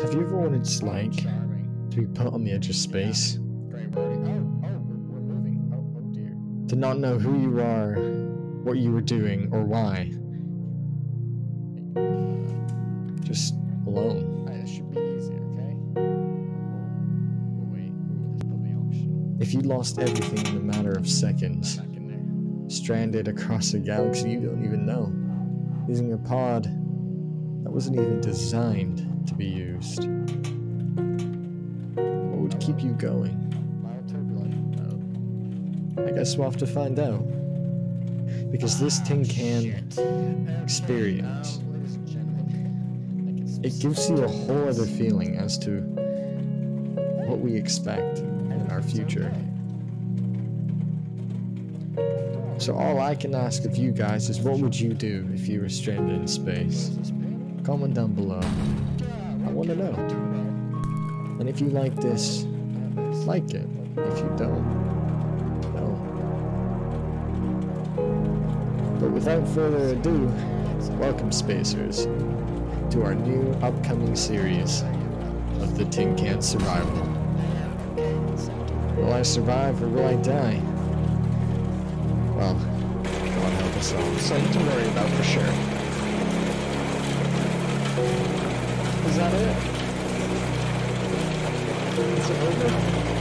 Have you ever wanted Slank to be put on the edge of space? To not know who you are, what you were doing, or why? Just alone. If you lost everything in a matter of seconds, stranded across a galaxy you don't even know, using a pod wasn't even designed to be used, what would keep you going? Oh. I guess we'll have to find out. Because this tin can experience, ladies and gentlemen, I can it gives you a whole other feeling as to what we expect in our future. So all I can ask of you guys is what would you do if you were stranded in space? Comment down below. I want to know. And if you like this, like it. If you don't, no. But without further ado, welcome spacers to our new upcoming series of the Tin Can Survival. Will I survive or will I die? Well, God help us all. Something to worry about for sure. Is that it? Is it over?